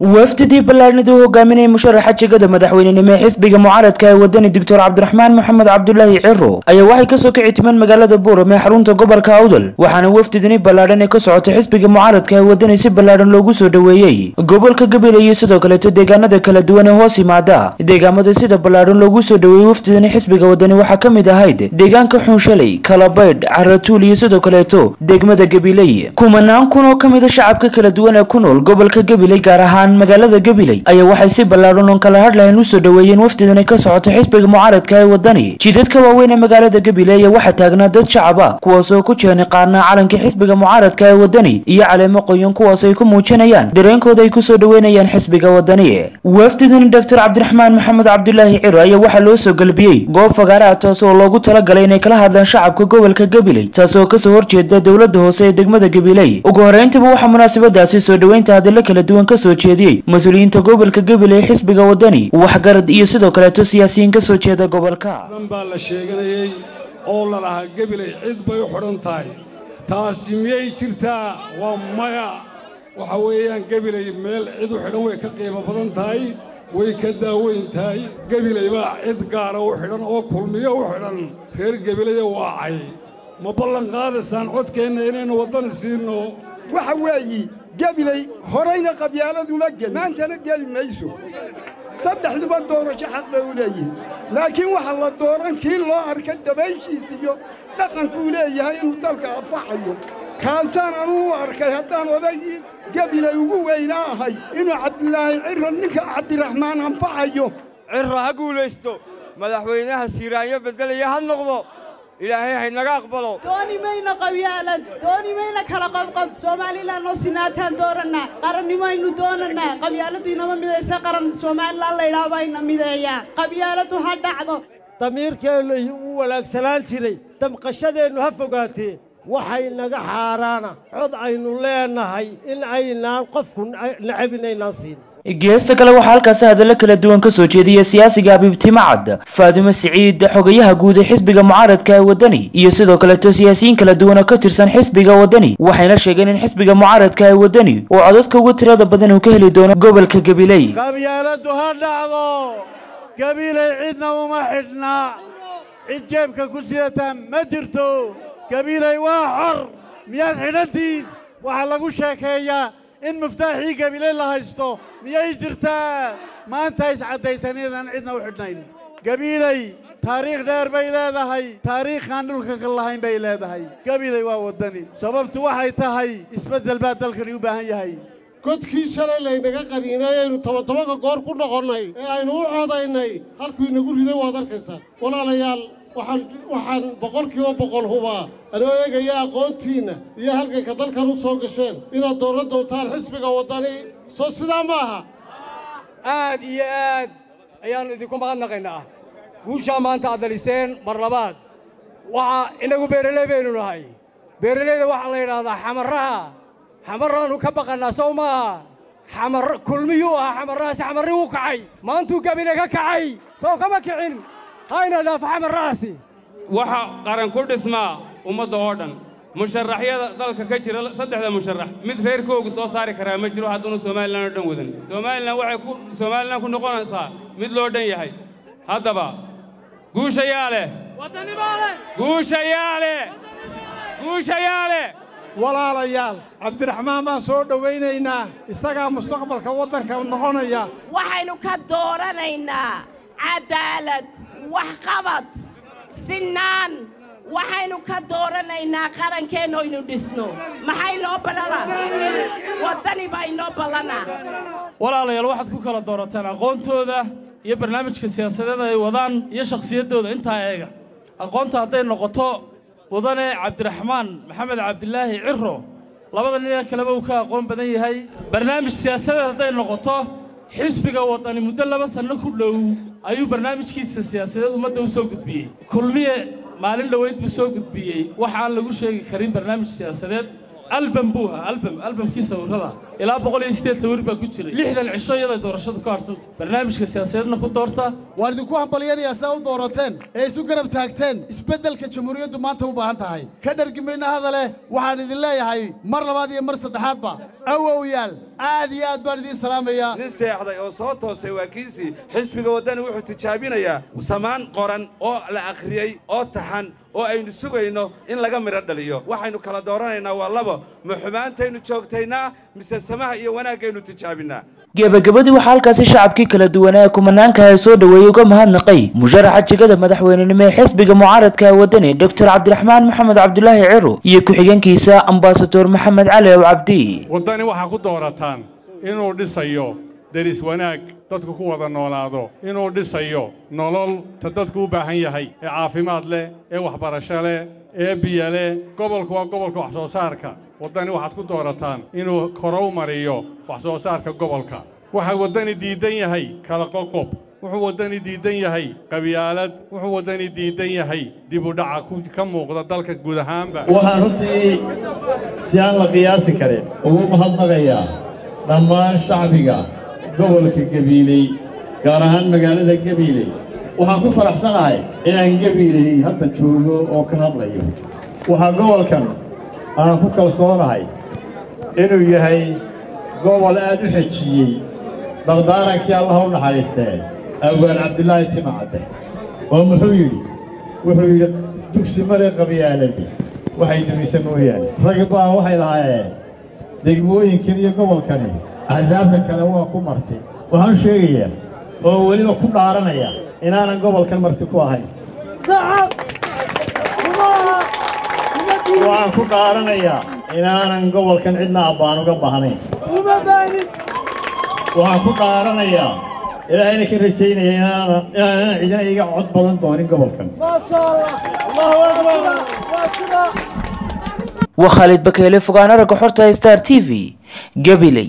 wafdidii ballaadhnida u hogaaminayay musharaxa jegada madaxweynenimo ee xisbiga mucaaradka ee wadani doctor cabdiraxmaan maxamed cabdulaahi ciro ayaa waxay ka soo kici timeen magaalada buuram ee xarunta gobolka awdal waxaana wafdidini ballaadhan ee ka socotay xisbiga mucaaradka ee wadani si ballaadhan loogu soo dhoweeyey. gobolka gabiley iyo sidoo kaleeto deegaanada kala duwan ee hoos yimaada deegaamada sida ballaadhan loogu soo dhoweeyey wafdidani xisbiga wadani waxaa ka mid ahayd deegaanka xunshalay kalabaydh caratuul iyo sidoo kaleeto degmada gabiley. Kumanaan kun oo ka mida shacabka kala duwan ee ku nool gobolka gabiley gaar ahaan magaalada gabiley ayaa waxay si ballaadhan oon kala hadlahayn u soo dhoweeyeen wafdidani ka socotay xisbiga mucaaradka ee wadani jidadka waaweyn ee magaalada gabiley ayaa waxaa taagnaa dad shacab ah kuwaasoo ku jeeni qaarnaa calanka xisbiga mucaaradka ee wadani iyo caleemo qoyan kuwaas ay ku muujinayaan dareenkooda ay ku soo dhoweynayaan xisbiga wadani wafdidani doctor cabdiraxmaan maxamed cabdulaahi ciro ayaa waxaa loo soo galbiyey goob fagaaraha taas oo loogu talagalay inay kala hadlaan shacabka gobolka gabiley taasoo ka soo horjeeda dowladda hoose ee degmada gabiley. Ugu horeyntaba waxaa munaasabadaasi soo dhoweynta hadallo kala duwan ka soo jeediyey mas'uuliyiinta gobolka gabiley xisbiga wadani waxgarad iyo sidoo kaleeto siyaasiyiin ka soo jeeda gobolka. Baa la sheeganayey oo la lahaa gebilay cid bay u xidhan tahay. Taasi miyay jirtaa? Waa maya. Waxa weeyaan gebilay meel cid u xidhan way ka qiimo badan tahay way ka daaweyn tahay. Gebilay baa cid gaara u xidhan oo kulmiyo u xidhan. Reer gebilaya waacay. Ma ballan qaadaysaan codkeenna inaynu waddani siinno waxa weeyi gebilay horayna qabyaaladuma gel maantana geli mayso saddexduba doorasho xaq bay u leeyihiin laakiin waxa la dooran kii loo arka dabayshiis iyo dhaqankuu leeyahay inuu dalka anfacayo kaasaan anuu u arkay haddaan odaygii gebilay ugu weynaa ahay inuu cabdilaahi ciro ninka cabdiraxmaan anfacayo cirro ha guulaysto madaxweynaha siiraanyo beddelaya ha noqdo ilaahay haynaga aqbalo dooni mayno qabyaalad dooni kala qabqab somalilan oo sinaataan doorannaa qarannimaynu doonannaa qabyaaladdu inama midaysa qaran somalilan laydhaha baa ina mideeyaa qabyaaladdu ha dhacdo damiirkeennu wuu walaagsanaan jiray damqashadeennu ha fogaatee waxay naga xaaraana cod aynu leenahay in aynaan qofku nacab inaynaan siin. Geesta kale waxaa halkaasi hadallo kala duwan ka soo jeediyay siyaasiga abiibti macad faadimo siciid xogayaha guud ee xisbiga mucaaradka ee wadani iyo sidoo kaleeto siyaasiyiin kala duwan oo ka tirsan xisbiga wadani waxayna sheegeen in xisbiga mucaaradka ee wadani uu codadka ugu tirada badan uu ka heli doono gobolka gabiley. Qabyaaladdu ha dhacdo! Gabiley cidna uma xidhna! Cid jeebka ku sidataa ma jirto gabiley waa xor. Miyaad xidhantiin? Waxaa lagu sheekeeyaa in muftaaxii gabiley la haysto miyay jirtaa? Maanta iscaddaysanidaan cidna u xidhnayn gabiiley taariikh dheer bay leedahay. Taariikhaan dhulka ka lahayn bay leedahay. Gabiley waa waddani. Sababtu waxay tahay isbeddel baa dalkani u baahan yahay. Godkii shalay laynaga qaniinay aynu tobantobanka goor ku noqonnay ee aynu u codaynay halkuu inagu riday waad arkaysaa. Walaalayaal waxaan boqolkiiba boqol hubaa anoo eegaya aqoontiinna iyo halganka dalkan u soo gasheen inaad dooran doontaan xisbiga waddani soo sidaa ma aha. Aad iyo aad ayaannu idinku mahadnaqaynaa. Guushaa maanta aad daliseen mar labaad. Waxaa innagu beeraley baynu nahay. Beeralayda waxaa la yidhaahdaa xamarraha xamarraannu ka baqannaa sow maaha xamar kulmiyuu ahaa xamarrahaasi xamarri wuu kacay. Maantuu gabine ka kacay. Sow kama kicin hayna dhaafa xamarrahaasi waxa qaran ku dhismaa ummadda oo dhan musharaxyada dalka ka jira saddexda musharax. Mid reerkoogu soo saari karaa ma jiro hadduunu somalilan oo dhan wadan. Somalilan waxay ku somalilan ku noqonaysaa mid loo dhan yahay. Haddaba guusha yaa leh guusha yaa leh guusha yaa leh walaalayaal cabdiraxmaan baan soo dhowaynaynaa isagaa mustaqbalka waddanka noqonaya. Waxaynu ka dooranaynaa cadaalad waxqabad sinnaan waxaynu ka dooranaynaa qarankeennu aynu dhisno. Maxay noo ballanaa waddani baa inoo ballanaa. Walaalayaal waxaad ku kala doorataan aqoontooda iyo barnaamijka siyaasadeed ay wadaan iyo shakhsiyaddooda intaa eega aqoonta hadday noqoto wadane cabdiraxmaan maxamed cabdilaahi ciro labada nin kaleba uu ka aqoon badan yahay. Barnaamij siyaasadeed hadday noqoto xisbiga waddani muddo laba sanno ku dhow ayuu barnaamijkiisa siyaasadeed ummadda u soo gudbiyey. Kulmiye maalin dhoweyd buu soo gudbiyey. Wax aan lagu sheegi karin barnaamij siyaasadeed albam buu ahaa albam albamkii sawirrada ilaa boqol iyo siddeed sawir baa ku jiray. Lixdan cisho iyada doorashadu ka harsanta barnaamijka siyaasadeedna ku doorta. Waan idinku hambalyanayaa saa u doorateen ee isu garab taagteen isbeddelka jamhuuriyaddu maanta u baahan tahay. Ka dhargimayna hadale waxaan idin leeyahay mar labaad iyo mar saddexaadba awowyaal aad iyo aad baan idiin salaamayaa. Nin seexday oo soo toosay waa kiisii xisbiga waddani wuxuu tijaabinayaa samaan qoran oo la akhriyey oo taxan oo aynu sugayno in laga midho dhaliyo. Waxaynu kala dooranaynaa waa labo ma xumaantaynu joogtaynaa mise samaha iyo wanaaggaynu tijaabinnaa gebagabadii waxaa halkaasi shacabkii kala duwanaa ee kumanaanka ee soo dhoweeyey uga mahadnaqay musharaxa jegada madaxweynenimo ee xisbiga mucaaradka ee wadani doctor cabdiraxmaan maxamed cabdulaahi ciro iyo ku-xigeenkiisa ambasador maxamed cali ow cabdi waddani waxaa ku doorataan inuu dhisayo deris wanaag dadku ku wada noolaado inuu dhisayo nolol ta dadku u baahan yahay ee caafimaad leh ee waxbarasho leh ee biyo leh. Gobolku waa gobolka wax soo saarka waddani waxaad ku doorataan inuu korow mariyo wax soo saarka gobolka. Waxaa waddani diidan yahay kala qoqob. Wuxuu waddani diidan yahay qabyaalad. Wuxuu waddani diidan yahay dib u dhaca ka muuqda dalka guud ahaanba. Waxaan runtii si aan la qiyaasi karin ugu mahadnaqayaa dhammaan shacbiga gobolka gabiiley gaar ahaan magaalada gabiiley waxaan ku faraxsanahay inaan gabiiley hadda joogo oo ka hadlayo. Waxaa gobolkan aan ku kalsoonahay inuu yahay gobol aad u xejiyey dardaarankii allaha u naxariistee awaan cabdilaahi timacadde oo muxuu yidhi wuxuu yidhi dugsi male qabyaaladi waxay dumise mooyaane rag baa waxay lahaayeen degmooyinkan iyo gobolkani axsaabta kale waa ku martay waxaan sheegayaa oo weliba ku dhaaranaya inaanan gobolkan marti ku ahayn waxaan ku dhaaranayaa inaanan gobolkan cidna abbaan uga baahnayn waxaan ku dhaaranayaa ilaahayna ka rajaynaya inaanan cidina iga cod badan doonin gobolkan waa khaalid bakeele fogaan aragga xorta star t v gabiley